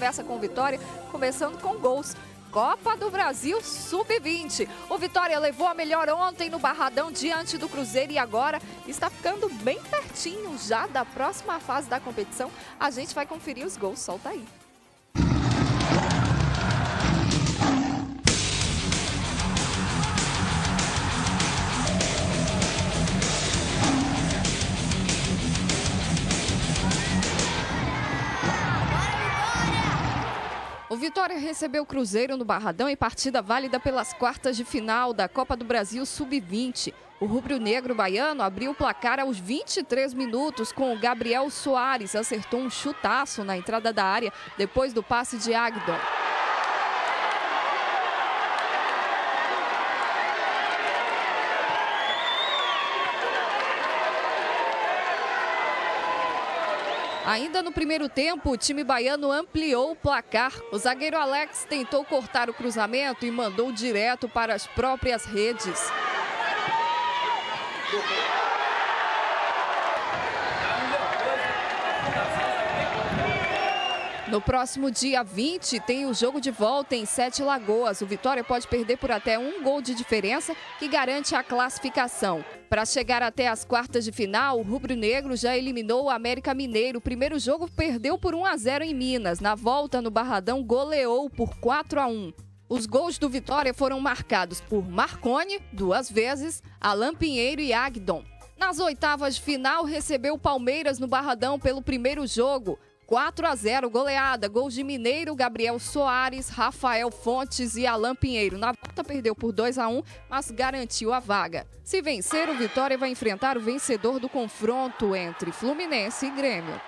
conversa com Vitória, começando com gols. Copa do Brasil Sub-20. O Vitória levou a melhor ontem no Barradão diante do Cruzeiro e agora está ficando bem pertinho já da próxima fase da competição. A gente vai conferir os gols, solta aí. Vitória recebeu o Cruzeiro no Barradão em partida válida pelas quartas de final da Copa do Brasil Sub-20. O rubro-negro baiano abriu o placar aos 23 minutos com o Gabriel Soares. Acertou um chutaço na entrada da área depois do passe de Agdon. Ainda no primeiro tempo, o time baiano ampliou o placar. O zagueiro Alex tentou cortar o cruzamento e mandou direto para as próprias redes. No próximo dia 20, tem o jogo de volta em Sete Lagoas. O Vitória pode perder por até um gol de diferença, que garante a classificação. Para chegar até as quartas de final, o Rubro Negro já eliminou o América Mineiro. O primeiro jogo perdeu por 1 a 0 em Minas. Na volta no Barradão, goleou por 4 a 1. Os gols do Vitória foram marcados por Marcone, duas vezes, Alain Pinheiro e Agdon. Nas oitavas de final, recebeu o Palmeiras no Barradão pelo primeiro jogo. 4 a 0 goleada, gols de Mineiro, Gabriel Soares, Rafael Fontes e Alain Pinheiro. Na volta perdeu por 2 a 1, mas garantiu a vaga. Se vencer, o Vitória vai enfrentar o vencedor do confronto entre Fluminense e Grêmio.